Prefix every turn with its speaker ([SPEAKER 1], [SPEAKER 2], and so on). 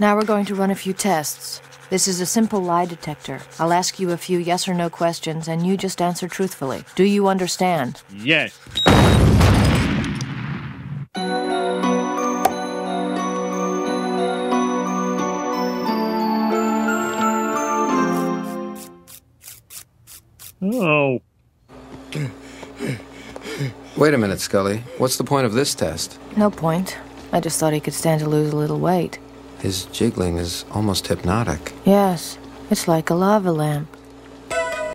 [SPEAKER 1] Now we're going to run a few tests. This is a simple lie detector. I'll ask you a few yes or no questions, and you just answer truthfully. Do you understand?
[SPEAKER 2] Yes. Oh.
[SPEAKER 3] Wait a minute, Scully. What's the point of this test?
[SPEAKER 1] No point. I just thought he could stand to lose a little weight.
[SPEAKER 3] His jiggling is almost hypnotic.
[SPEAKER 1] Yes, it's like a lava lamp.